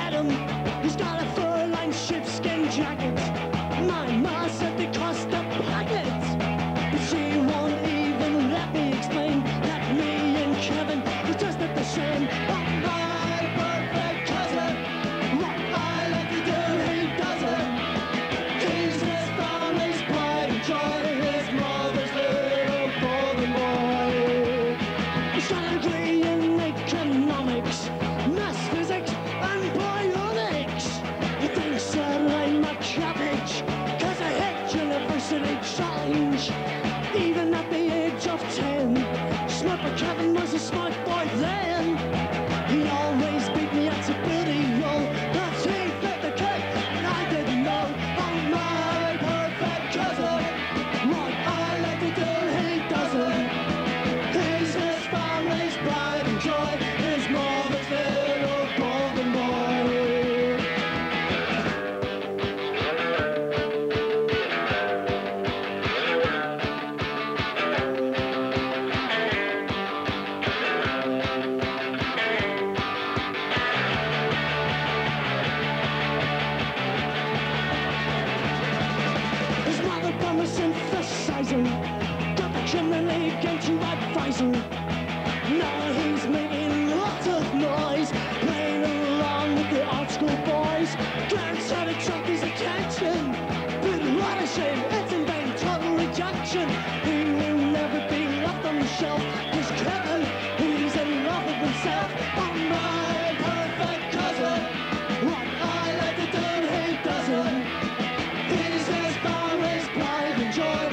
Adam. synthesizer. Directionally came to advisor. Now he's making lots of noise, playing along with the art school boys. Glance at a truck his attention. With what a shame, it's in vain, total rejection. He will never be left on the shelf. He's Kevin, he's in love with himself. Oh my perfect cousin. Joy.